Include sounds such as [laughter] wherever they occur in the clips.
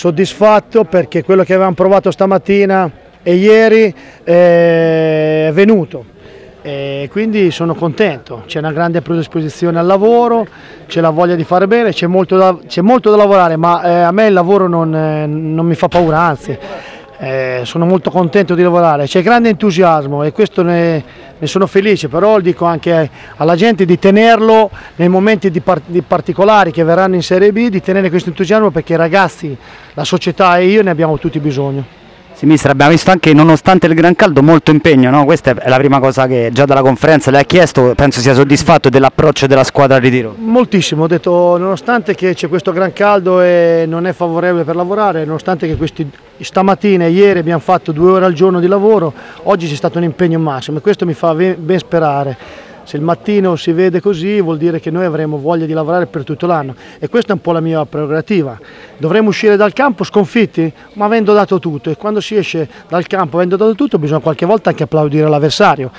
soddisfatto perché quello che avevamo provato stamattina e ieri eh, è venuto. E quindi sono contento, c'è una grande predisposizione al lavoro, c'è la voglia di fare bene, c'è molto, molto da lavorare ma eh, a me il lavoro non, eh, non mi fa paura, anzi eh, sono molto contento di lavorare, c'è grande entusiasmo e questo ne, ne, sono felice, però dico anche alla gente di tenerlo nei momenti di, par di particolari che verranno in Serie B, di tenere questo entusiasmo perché i ragazzi, la società e io ne abbiamo tutti bisogno. Sì, mister, abbiamo visto anche nonostante il gran caldo molto impegno, no? questa è la prima cosa che già dalla conferenza le ha chiesto, penso sia soddisfatto dell'approccio della squadra al ritiro. Moltissimo, ho detto nonostante che c'è questo gran caldo e non è favorevole per lavorare, nonostante che questi, stamattina e ieri abbiamo fatto due ore al giorno di lavoro, oggi c'è stato un impegno massimo e questo mi fa ben sperare se il mattino si vede così vuol dire che noi avremo voglia di lavorare per tutto l'anno e questa è un po' la mia prerogativa. Dovremmo uscire dal campo sconfitti ma avendo dato tutto e quando si esce dal campo avendo dato tutto bisogna qualche volta anche applaudire l'avversario.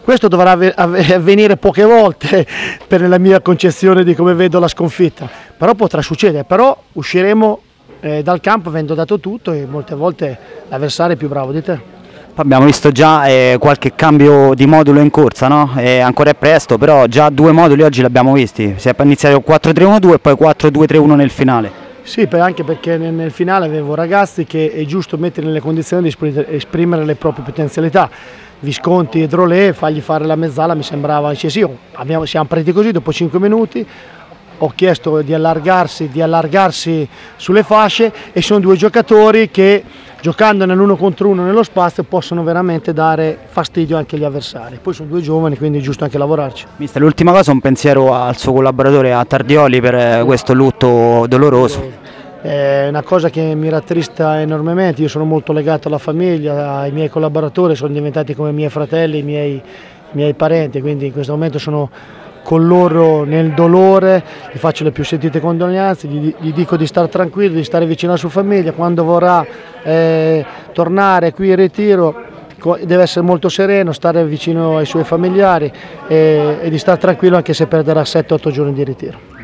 Questo dovrà avvenire poche volte [laughs] per la mia concezione di come vedo la sconfitta, però potrà succedere, però usciremo eh, dal campo avendo dato tutto e molte volte l'avversario è più bravo di te. Abbiamo visto già eh, qualche cambio di modulo in corsa, no? eh, ancora è presto, però già due moduli oggi li abbiamo visti, si è iniziato 4-3-1-2 e poi 4-2-3-1 nel finale. Sì, anche perché nel, nel, finale avevo ragazzi che è giusto mettere nelle condizioni di esprimere le proprie potenzialità. Visconti e Drolé, fargli fare la mezzala mi sembrava eccessivo. Abbiamo, siamo partiti così dopo 5 minuti, ho chiesto di allargarsi, di allargarsi sulle fasce e sono due giocatori che giocando nell'uno contro uno nello spazio possono veramente dare fastidio anche agli avversari. Poi sono due giovani, quindi è giusto anche lavorarci. Mister, l'ultima cosa, un pensiero al suo collaboratore, a Tardioli, per eh, questo lutto doloroso. È una cosa che mi rattrista enormemente, io sono molto legato alla famiglia, ai miei collaboratori, sono diventati come miei fratelli, i miei, i miei parenti, quindi in questo momento sono con loro nel dolore, gli faccio le più sentite condoglianze, gli, gli dico di stare tranquillo, di stare vicino alla sua famiglia, quando vorrà eh, tornare qui in ritiro deve essere molto sereno, stare vicino ai suoi familiari e, e di stare tranquillo anche se perderà 7-8 giorni di ritiro.